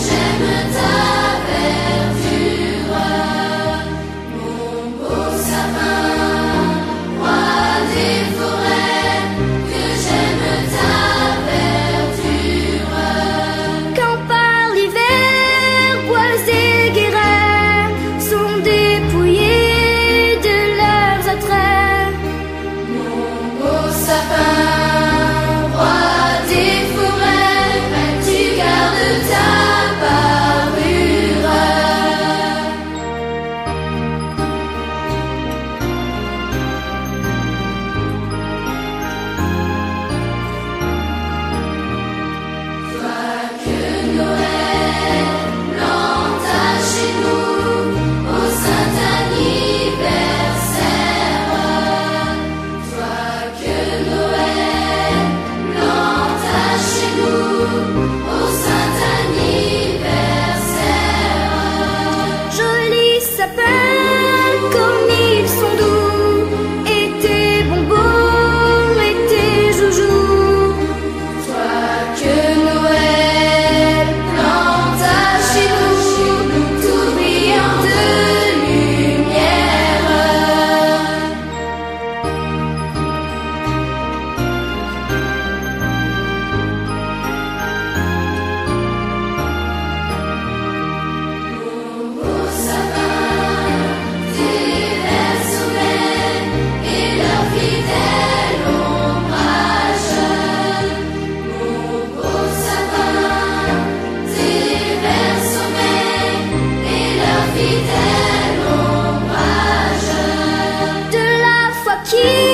J'aime ta aqui.